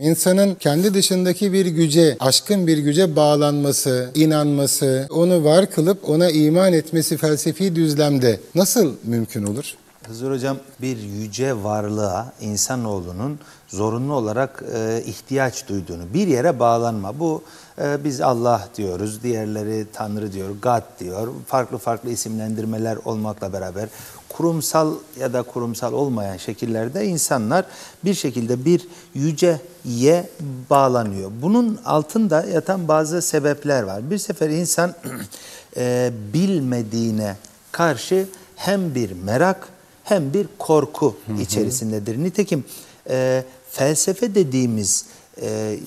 İnsanın kendi dışındaki bir güce, aşkın bir güce bağlanması, inanması, onu var kılıp ona iman etmesi felsefi düzlemde nasıl mümkün olur? Hızır Hocam bir yüce varlığa insanoğlunun zorunlu olarak e, ihtiyaç duyduğunu, bir yere bağlanma. Bu e, biz Allah diyoruz, diğerleri Tanrı diyor, God diyor. Farklı farklı isimlendirmeler olmakla beraber kurumsal ya da kurumsal olmayan şekillerde insanlar bir şekilde bir yüceye bağlanıyor. Bunun altında yatan bazı sebepler var. Bir sefer insan e, bilmediğine karşı hem bir merak hem bir korku hı hı. içerisindedir. Nitekim e, felsefe dediğimiz e,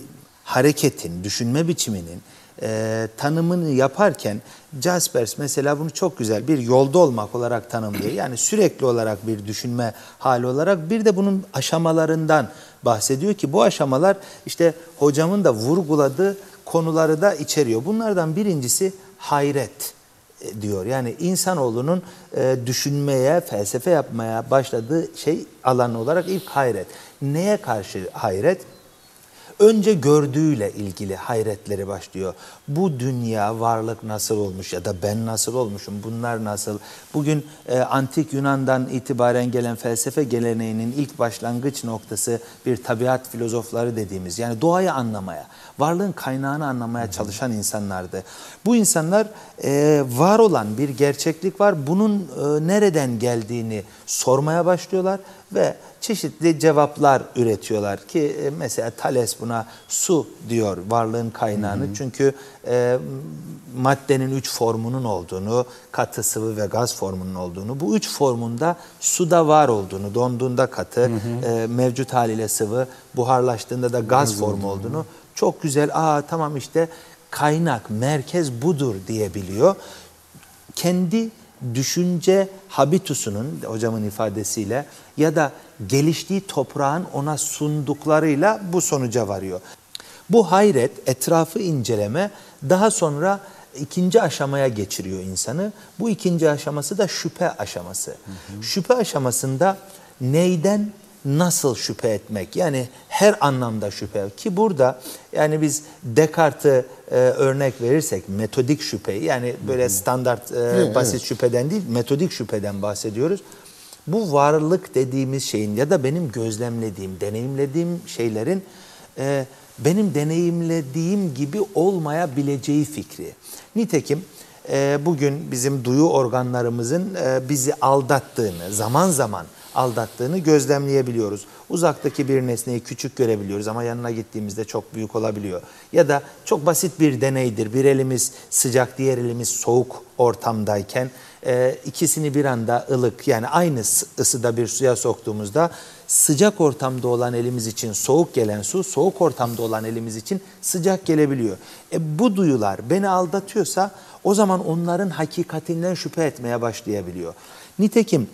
hareketin, düşünme biçiminin e, tanımını yaparken Jaspers mesela bunu çok güzel bir yolda olmak olarak tanımlıyor. Yani sürekli olarak bir düşünme hali olarak bir de bunun aşamalarından bahsediyor ki bu aşamalar işte hocamın da vurguladığı konuları da içeriyor. Bunlardan birincisi hayret diyor. Yani insanoğlunun e, düşünmeye, felsefe yapmaya başladığı şey alan olarak ilk hayret. Neye karşı hayret? Önce gördüğüyle ilgili hayretleri başlıyor. Bu dünya, varlık nasıl olmuş ya da ben nasıl olmuşum, bunlar nasıl? Bugün e, antik Yunan'dan itibaren gelen felsefe geleneğinin ilk başlangıç noktası bir tabiat filozofları dediğimiz yani doğayı anlamaya, varlığın kaynağını anlamaya çalışan insanlardı. Bu insanlar e, var olan bir gerçeklik var. Bunun e, nereden geldiğini sormaya başlıyorlar ve çeşitli cevaplar üretiyorlar ki e, mesela Thales buna su diyor varlığın kaynağını. Hı hı. Çünkü e, maddenin üç formunun olduğunu, katı, sıvı ve gaz formunun olduğunu, bu üç formunda suda var olduğunu, donduğunda katı, hı hı. E, mevcut haliyle sıvı, buharlaştığında da gaz Gaz formu olduğunu çok güzel, aa tamam işte kaynak, merkez budur diyebiliyor. Kendi düşünce habitusunun hocamın ifadesiyle ya da geliştiği toprağın ona sunduklarıyla bu sonuca varıyor. Bu hayret, etrafı inceleme daha sonra ikinci aşamaya geçiriyor insanı. Bu ikinci aşaması da şüphe aşaması. Hı hı. Şüphe aşamasında neyden nasıl şüphe etmek? Yani her anlamda şüphe ki burada yani biz Descartes'ı e, örnek verirsek metodik şüphe yani böyle standart e, basit evet. şüpheden değil metodik şüpheden bahsediyoruz. Bu varlık dediğimiz şeyin ya da benim gözlemlediğim, deneyimlediğim şeylerin e, benim deneyimlediğim gibi olmayabileceği fikri. Nitekim e, bugün bizim duyu organlarımızın e, bizi aldattığını, zaman zaman aldattığını gözlemleyebiliyoruz. Uzaktaki bir nesneyi küçük görebiliyoruz ama yanına gittiğimizde çok büyük olabiliyor. Ya da çok basit bir deneydir. Bir elimiz sıcak, diğer elimiz soğuk ortamdayken e, ikisini bir anda ılık yani aynı ısıda bir suya soktuğumuzda sıcak ortamda olan elimiz için soğuk gelen su, soğuk ortamda olan elimiz için sıcak gelebiliyor. E, bu duyular beni aldatıyorsa o zaman onların hakikatinden şüphe etmeye başlayabiliyor. Nitekim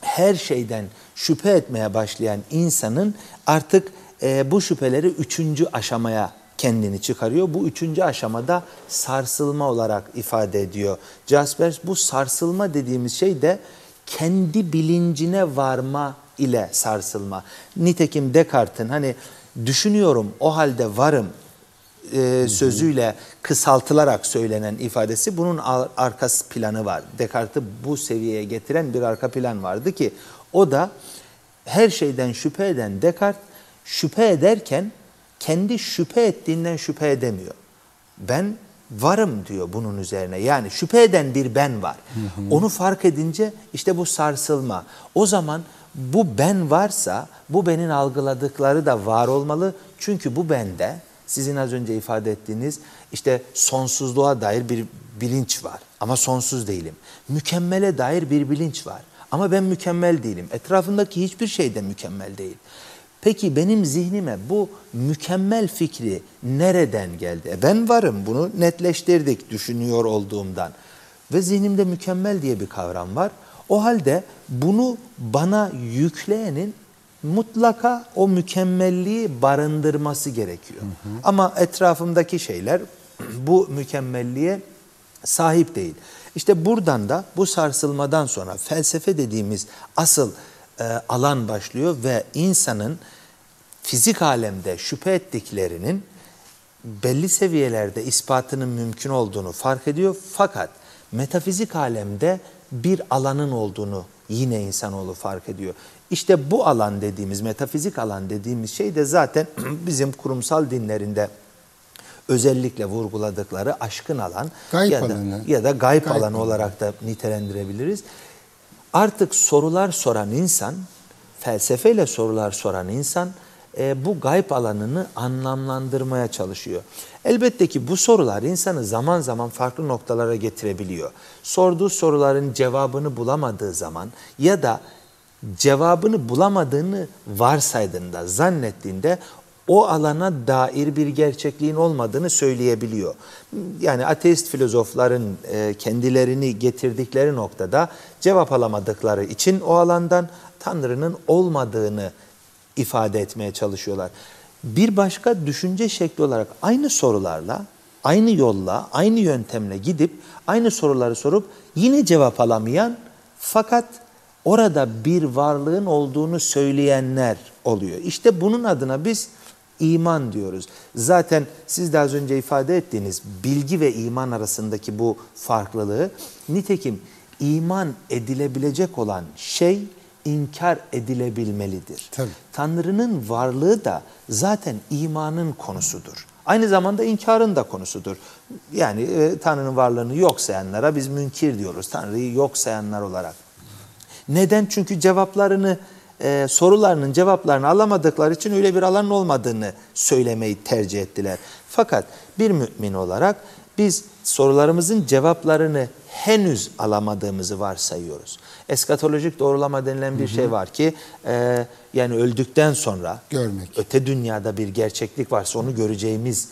her şeyden şüphe etmeye başlayan insanın artık e, bu şüpheleri üçüncü aşamaya kendini çıkarıyor. Bu üçüncü aşamada sarsılma olarak ifade ediyor. Jaspers bu sarsılma dediğimiz şey de kendi bilincine varma ile sarsılma. Nitekim Descartes'in hani düşünüyorum o halde varım e, sözüyle kısaltılarak söylenen ifadesi bunun arka planı var. Descartes'i bu seviyeye getiren bir arka plan vardı ki o da her şeyden şüphe eden Descartes şüphe ederken kendi şüphe ettiğinden şüphe edemiyor. Ben varım diyor bunun üzerine. Yani şüphe eden bir ben var. Hı hı. Onu fark edince işte bu sarsılma. O zaman bu ben varsa bu benin algıladıkları da var olmalı. Çünkü bu bende sizin az önce ifade ettiğiniz işte sonsuzluğa dair bir bilinç var ama sonsuz değilim. Mükemmele dair bir bilinç var ama ben mükemmel değilim. Etrafındaki hiçbir şey de mükemmel değil. Peki benim zihnime bu mükemmel fikri nereden geldi? E ben varım bunu netleştirdik düşünüyor olduğumdan. Ve zihnimde mükemmel diye bir kavram var. O halde bunu bana yükleyenin mutlaka o mükemmelliği barındırması gerekiyor. Hı hı. Ama etrafımdaki şeyler bu mükemmelliğe sahip değil. İşte buradan da bu sarsılmadan sonra felsefe dediğimiz asıl e, alan başlıyor ve insanın fizik alemde şüphe ettiklerinin belli seviyelerde ispatının mümkün olduğunu fark ediyor. Fakat metafizik alemde bir alanın olduğunu yine insanoğlu fark ediyor. İşte bu alan dediğimiz, metafizik alan dediğimiz şey de zaten bizim kurumsal dinlerinde özellikle vurguladıkları aşkın alan Gayb ya da, alanı. ya da gayb, Gayb alanı alanı. olarak da nitelendirebiliriz. Artık sorular soran insan, felsefeyle sorular soran insan e, bu gayb alanını anlamlandırmaya çalışıyor. Elbette ki bu sorular insanı zaman zaman farklı noktalara getirebiliyor. Sorduğu soruların cevabını bulamadığı zaman ya da cevabını bulamadığını varsaydığında, zannettiğinde o alana dair bir gerçekliğin olmadığını söyleyebiliyor. Yani ateist filozofların e, kendilerini getirdikleri noktada cevap alamadıkları için o alandan Tanrı'nın olmadığını ifade etmeye çalışıyorlar. Bir başka düşünce şekli olarak aynı sorularla, aynı yolla, aynı yöntemle gidip aynı soruları sorup yine cevap alamayan fakat orada bir varlığın olduğunu söyleyenler oluyor. İşte bunun adına biz iman diyoruz. Zaten siz de az önce ifade ettiğiniz bilgi ve iman arasındaki bu farklılığı nitekim iman edilebilecek olan şey inkar edilebilmelidir. Tabii. Tanrı'nın varlığı da zaten imanın konusudur. Aynı zamanda inkarın da konusudur. Yani e, Tanrı'nın varlığını yok sayanlara biz münkir diyoruz. Tanrı'yı yok sayanlar olarak. Neden? Çünkü cevaplarını, e, sorularının cevaplarını alamadıkları için öyle bir alanın olmadığını söylemeyi tercih ettiler. Fakat bir mümin olarak biz sorularımızın cevaplarını henüz alamadığımızı varsayıyoruz. Eskatolojik doğrulama denilen bir şey var ki e, yani öldükten sonra Görmek. öte dünyada bir gerçeklik varsa onu göreceğimiz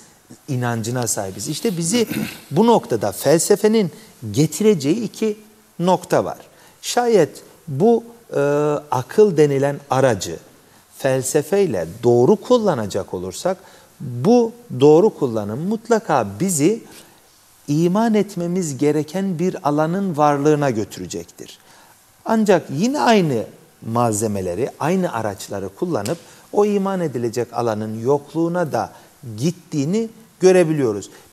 inancına sahibiz. İşte bizi bu noktada felsefenin getireceği iki nokta var. Şayet bu e, akıl denilen aracı felsefeyle doğru kullanacak olursak bu doğru kullanım mutlaka bizi iman etmemiz gereken bir alanın varlığına götürecektir. Ancak yine aynı malzemeleri, aynı araçları kullanıp o iman edilecek alanın yokluğuna da gittiğini görebiliyoruz.